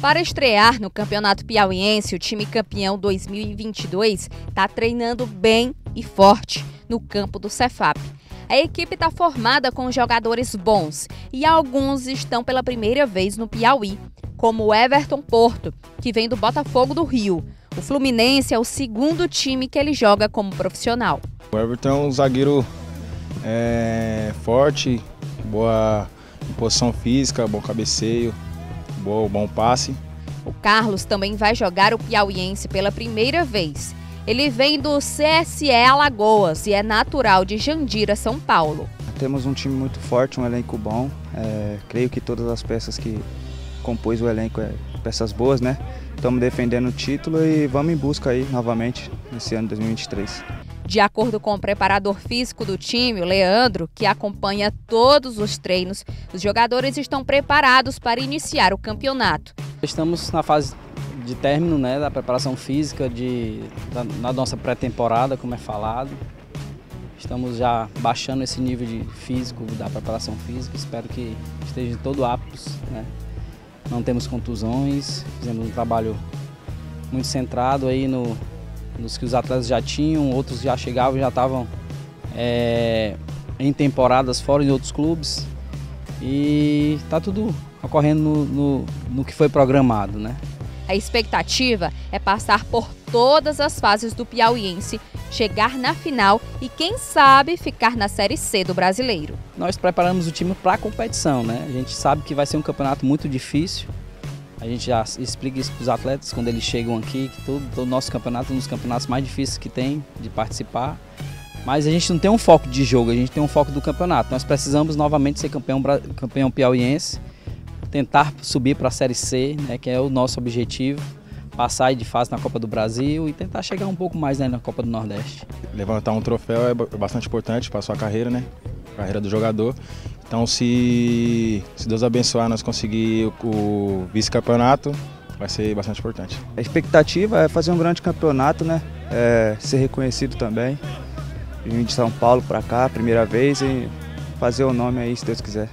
Para estrear no Campeonato Piauiense, o time campeão 2022 está treinando bem e forte no campo do Cefap. A equipe está formada com jogadores bons e alguns estão pela primeira vez no Piauí, como o Everton Porto, que vem do Botafogo do Rio. O Fluminense é o segundo time que ele joga como profissional. O Everton é um zagueiro é, forte, boa posição física, bom cabeceio, bom, bom passe. O Carlos também vai jogar o piauiense pela primeira vez. Ele vem do CSE Alagoas e é natural de Jandira, São Paulo. Temos um time muito forte, um elenco bom. É, creio que todas as peças que compôs o elenco é peças boas, né? Estamos defendendo o título e vamos em busca aí novamente nesse ano 2023. De acordo com o preparador físico do time, o Leandro, que acompanha todos os treinos, os jogadores estão preparados para iniciar o campeonato. Estamos na fase de término né, da preparação física de, da, na nossa pré-temporada, como é falado. Estamos já baixando esse nível de físico da preparação física. Espero que esteja todo aptos. Né? Não temos contusões, fizemos um trabalho muito centrado aí no, nos que os atletas já tinham, outros já chegavam já estavam é, em temporadas fora em outros clubes. E está tudo ocorrendo no, no, no que foi programado, né? A expectativa é passar por todas as fases do Piauiense, chegar na final e, quem sabe, ficar na Série C do brasileiro. Nós preparamos o time para a competição, né? A gente sabe que vai ser um campeonato muito difícil, a gente já explica isso para os atletas quando eles chegam aqui, que todo, todo nosso campeonato é um dos campeonatos mais difíceis que tem de participar. Mas a gente não tem um foco de jogo, a gente tem um foco do campeonato. Nós precisamos novamente ser campeão, campeão piauiense, tentar subir para a Série C, né, que é o nosso objetivo, passar de fase na Copa do Brasil e tentar chegar um pouco mais né, na Copa do Nordeste. Levantar um troféu é bastante importante para a sua carreira, né? Carreira do jogador. Então, se, se Deus abençoar, nós conseguir o vice-campeonato, vai ser bastante importante. A expectativa é fazer um grande campeonato, né? É, ser reconhecido também. Vim de São Paulo para cá, primeira vez, e fazer o nome aí, se Deus quiser.